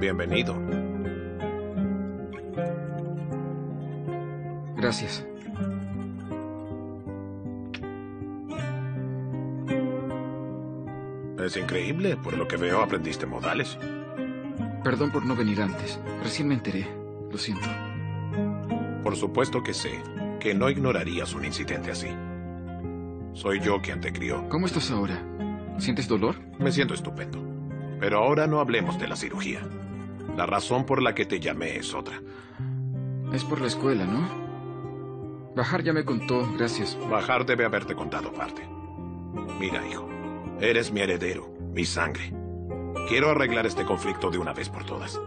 Bienvenido. Gracias. Es increíble. Por lo que veo, aprendiste modales. Perdón por no venir antes. Recién me enteré. Lo siento. Por supuesto que sé que no ignorarías un incidente así. Soy yo quien te crió. ¿Cómo estás ahora? ¿Sientes dolor? Me siento estupendo. Pero ahora no hablemos de la cirugía. La razón por la que te llamé es otra. Es por la escuela, ¿no? Bajar ya me contó, gracias. Bajar debe haberte contado parte. Mira, hijo, eres mi heredero, mi sangre. Quiero arreglar este conflicto de una vez por todas.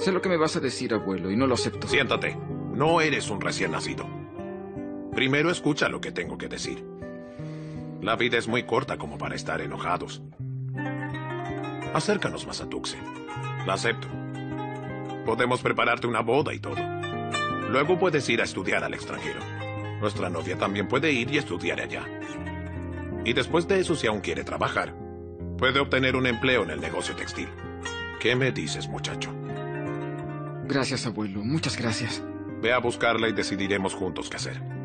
Sé lo que me vas a decir, abuelo, y no lo acepto. Siéntate. No eres un recién nacido. Primero escucha lo que tengo que decir. La vida es muy corta como para estar enojados. Acércanos más a Tuxe. La acepto. Podemos prepararte una boda y todo. Luego puedes ir a estudiar al extranjero. Nuestra novia también puede ir y estudiar allá. Y después de eso, si aún quiere trabajar, puede obtener un empleo en el negocio textil. ¿Qué me dices, muchacho? Gracias, abuelo. Muchas gracias. Ve a buscarla y decidiremos juntos qué hacer.